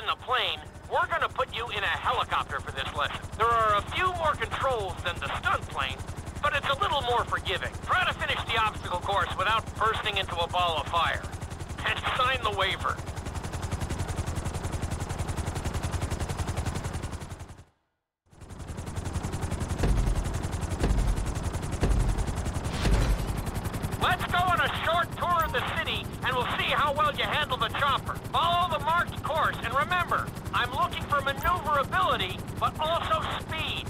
in the plane, we're gonna put you in a helicopter for this lesson. There are a few more controls than the stunt plane, but it's a little more forgiving. Try to finish the obstacle course without bursting into a ball of fire. And sign the waiver. Let's go on a short tour of the city, and we'll see how well you handle the chopper. Follow the marked course, and remember, I'm looking for maneuverability, but also speed.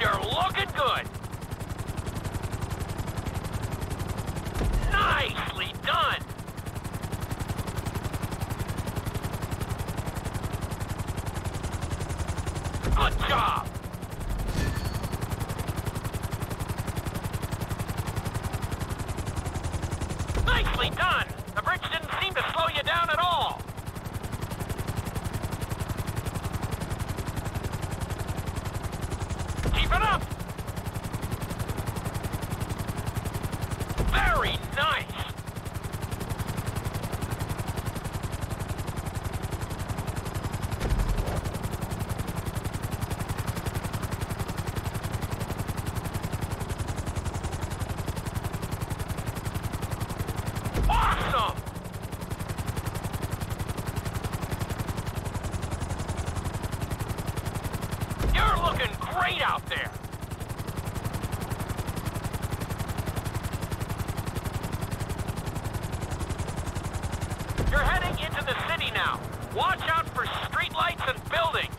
You're looking good. Down at all. Keep it up. Very nice. Awesome! You're looking great out there! You're heading into the city now. Watch out for streetlights and buildings.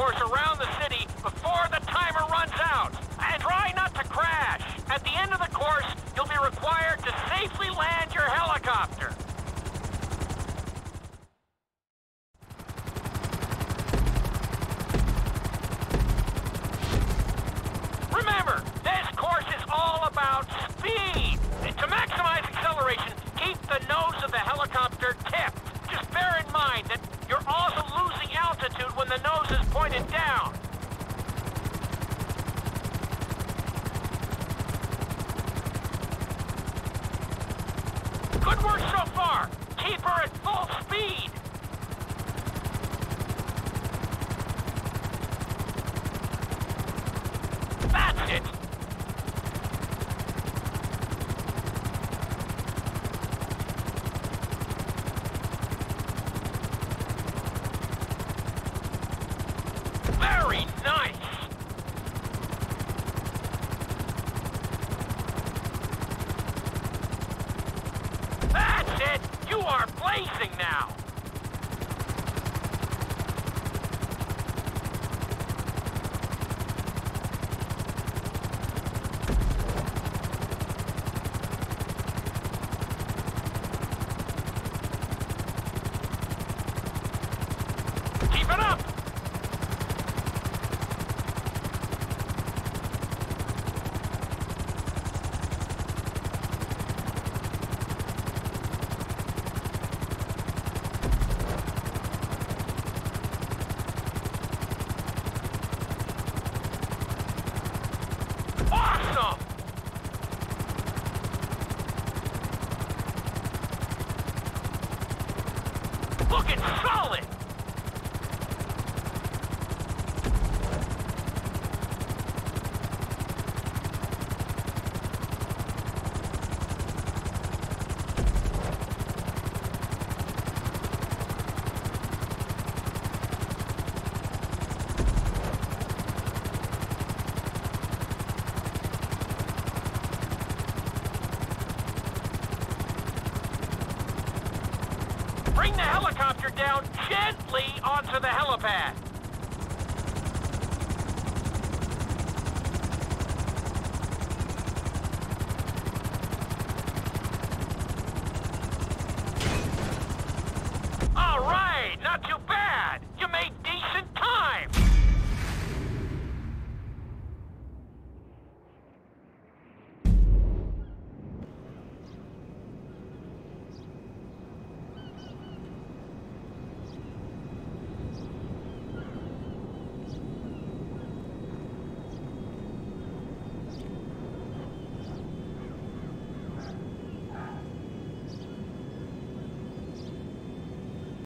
Course around the city before the timer runs out. And try not to crash. At the end of the course, you'll be required to safely land your helicopter. Remember, this course is all about speed. To maximize acceleration, keep the nose of the helicopter tipped. Just bear in mind that you're also losing altitude when the nose is pointed down. Good work so far. Keep her at full speed. That's it. Very nice. are blazing now. Keep it up! Looking solid! Bring the helicopter down gently onto the helipad.